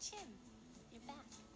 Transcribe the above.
chin, your back.